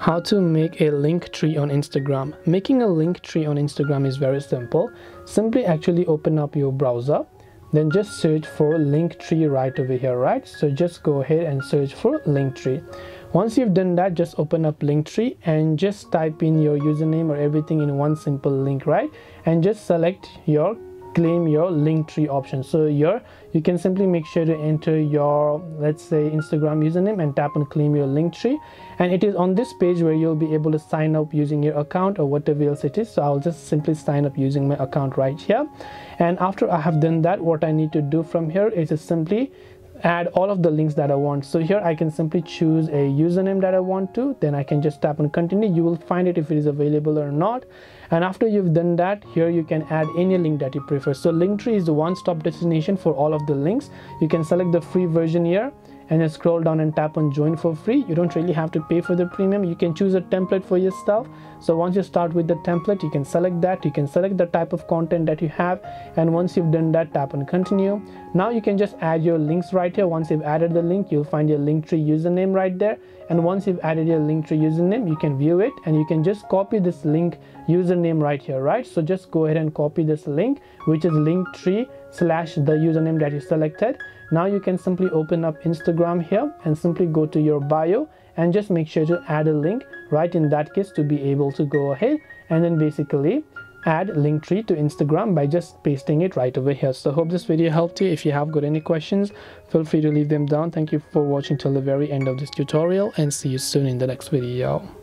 how to make a Linktree on Instagram. Making a Linktree on Instagram is very simple. Simply actually open up your browser then just search for Linktree right over here right so just go ahead and search for Linktree. once you've done that just open up linktree and just type in your username or everything in one simple link right and just select your claim your Linktree option. So here you can simply make sure to enter your let's say instagram username and tap on claim your Linktree. And it is on this page where you'll be able to sign up using your account or whatever else it is. So i'll just simply sign up using my account right here. And after i have done that what i need to do from here is simply add all of the links that I want. So here I can simply choose a username that I want to. Then I can just tap on continue. You will find it if it is available or not. And after you've done that here you can add any link that you prefer. So linktree is the one-stop destination for all of the links. You can select the free version here and then scroll down and tap on join for free. You don't really have to pay for the premium. You can choose a template for yourself. So once you start with the template you can select that. You can select the type of content that you have. And once you've done that tap on continue. Now you can just add your links right here. Once you've added the link you'll find your linktree username right there and once you've added your link linktree username you can view it and you can just copy this link username right here right? So just go ahead and copy this link which is linktree slash the username that you selected. Now you can simply open up instagram here and simply go to your bio and just make sure to add a link right in that case to be able to go ahead. And then basically add linktree to instagram by just pasting it right over here. So hope this video helped you. If you have got any questions feel free to leave them down. Thank you for watching till the very end of this tutorial and see you soon in the next video